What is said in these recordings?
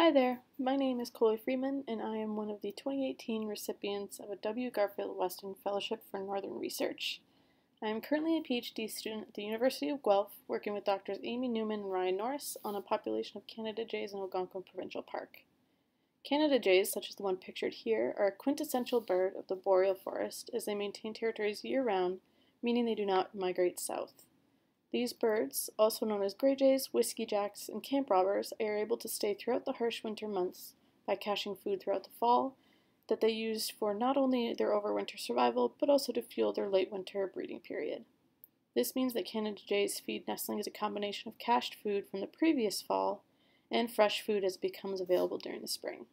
Hi there, my name is Koley Freeman, and I am one of the 2018 recipients of a W. Garfield Weston Fellowship for Northern Research. I am currently a PhD student at the University of Guelph, working with Drs. Amy Newman and Ryan Norris on a population of Canada jays in Algonquin Provincial Park. Canada jays, such as the one pictured here, are a quintessential bird of the boreal forest as they maintain territories year round, meaning they do not migrate south. These birds, also known as gray jays, whiskey jacks, and camp robbers, are able to stay throughout the harsh winter months by caching food throughout the fall that they use for not only their overwinter survival, but also to fuel their late winter breeding period. This means that Canada jays feed nestlings a combination of cached food from the previous fall and fresh food as it becomes available during the spring.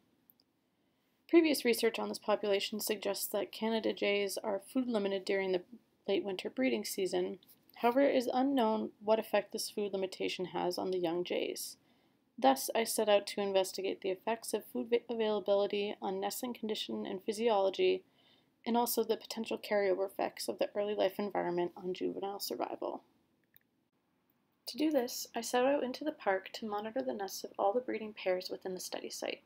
Previous research on this population suggests that Canada jays are food limited during the late winter breeding season However, it is unknown what effect this food limitation has on the young jays. Thus, I set out to investigate the effects of food availability on nestling condition and physiology, and also the potential carryover effects of the early life environment on juvenile survival. To do this, I set out into the park to monitor the nests of all the breeding pairs within the study site.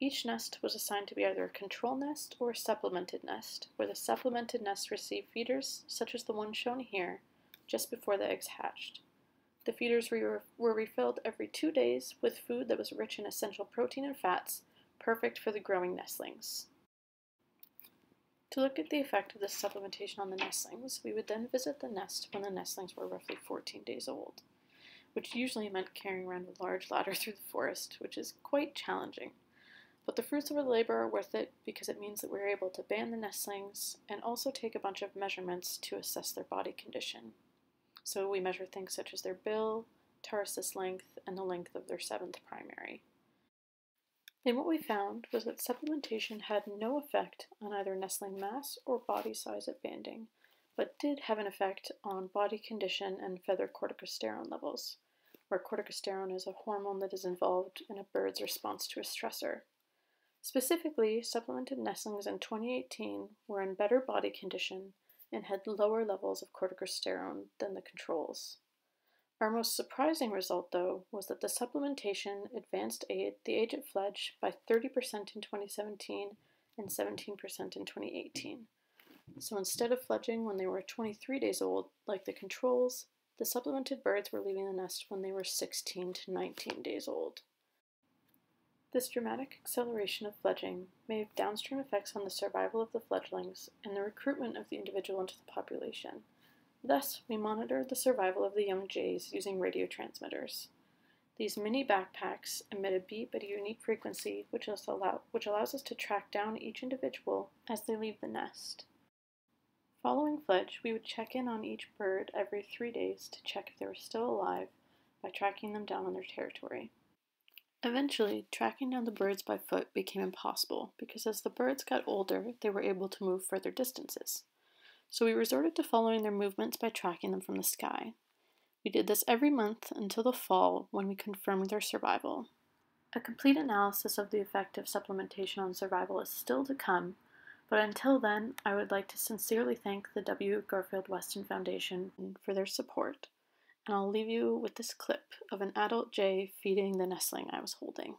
Each nest was assigned to be either a control nest or a supplemented nest, where the supplemented nest received feeders, such as the one shown here, just before the eggs hatched. The feeders were, were refilled every two days with food that was rich in essential protein and fats, perfect for the growing nestlings. To look at the effect of this supplementation on the nestlings, we would then visit the nest when the nestlings were roughly 14 days old, which usually meant carrying around a large ladder through the forest, which is quite challenging. But the fruits of our labor are worth it because it means that we're able to band the nestlings and also take a bunch of measurements to assess their body condition. So we measure things such as their bill, tarsus length, and the length of their seventh primary. And what we found was that supplementation had no effect on either nestling mass or body size at banding, but did have an effect on body condition and feather corticosterone levels, where corticosterone is a hormone that is involved in a bird's response to a stressor. Specifically, supplemented nestlings in 2018 were in better body condition and had lower levels of corticosterone than the controls. Our most surprising result, though, was that the supplementation advanced aid, the age at fledge by 30% in 2017 and 17% in 2018. So instead of fledging when they were 23 days old, like the controls, the supplemented birds were leaving the nest when they were 16 to 19 days old. This dramatic acceleration of fledging may have downstream effects on the survival of the fledglings and the recruitment of the individual into the population. Thus, we monitor the survival of the young jays using radio transmitters. These mini backpacks emit a beep at a unique frequency which, allow, which allows us to track down each individual as they leave the nest. Following fledge, we would check in on each bird every three days to check if they were still alive by tracking them down on their territory. Eventually, tracking down the birds by foot became impossible because as the birds got older, they were able to move further distances. So we resorted to following their movements by tracking them from the sky. We did this every month until the fall when we confirmed their survival. A complete analysis of the effect of supplementation on survival is still to come, but until then, I would like to sincerely thank the W. Garfield Weston Foundation for their support and I'll leave you with this clip of an adult jay feeding the nestling I was holding.